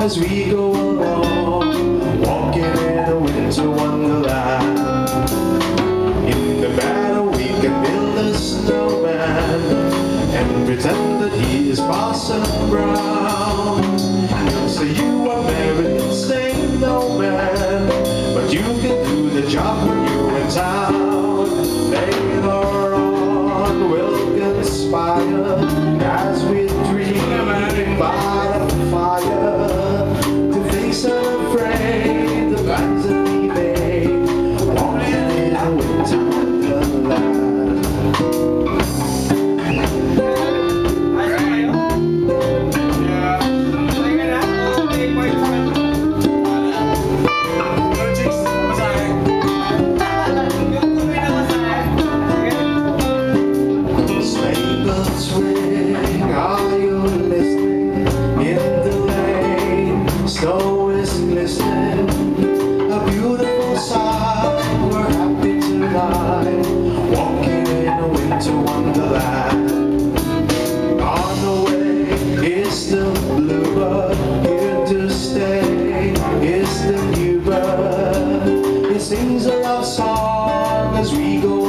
As we go along, walking in a winter wonderland. In the meadow we can build a snowman and pretend that he is Parson Brown. And so you are married and say no man, but you can do the job when you're in town. Later on we'll conspire On the way is the bluebird, here to stay is the new bird. It sings a love song as we go